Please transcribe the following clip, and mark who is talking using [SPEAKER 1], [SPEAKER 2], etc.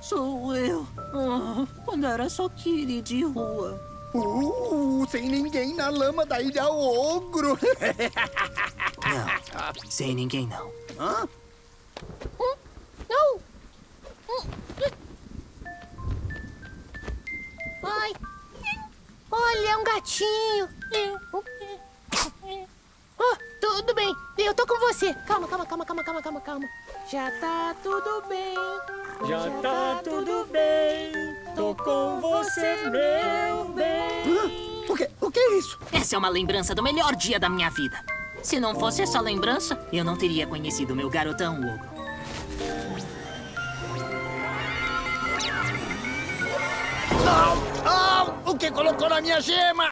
[SPEAKER 1] Sou eu. Ah, quando era só Kiri de rua.
[SPEAKER 2] Uh, sem ninguém na lama da Ilha Ogro.
[SPEAKER 1] Não, sem ninguém não.
[SPEAKER 2] Hã?
[SPEAKER 3] Hum? Não! Hum, Ai! Olha, é um gatinho! Oh, tudo bem, eu tô com você. Calma, calma, calma, calma, calma, calma, calma. Já tá tudo bem.
[SPEAKER 4] Já tá tudo bem. Tô com você, meu bem.
[SPEAKER 2] Hã? O que, o que é isso?
[SPEAKER 1] Essa é uma lembrança do melhor dia da minha vida. Se não fosse essa lembrança, eu não teria conhecido meu garotão ogro.
[SPEAKER 2] Ah, ah, o que colocou na minha gema?